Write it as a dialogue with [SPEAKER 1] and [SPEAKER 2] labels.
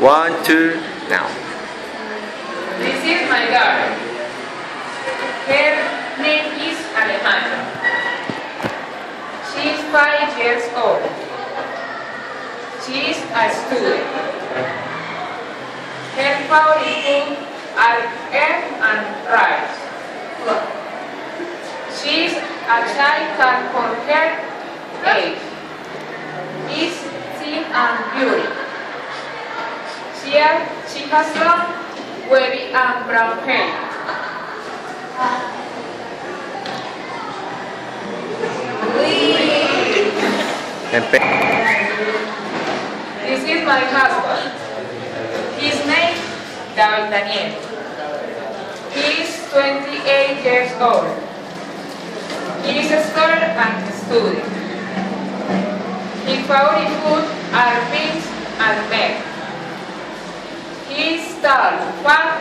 [SPEAKER 1] One, two, now.
[SPEAKER 2] This is my girl. Her name is Alejandra. She is five years old. She is a student. Her favorite food are egg and rice. She is a child that for her age is Has- she has long, wavy and brown hair. This is my husband. His name, David Daniel. He is 28 years old. He is a scholar and a student. His favorite food are beans and egg. He is tall, fat,